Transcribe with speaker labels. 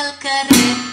Speaker 1: al carrer.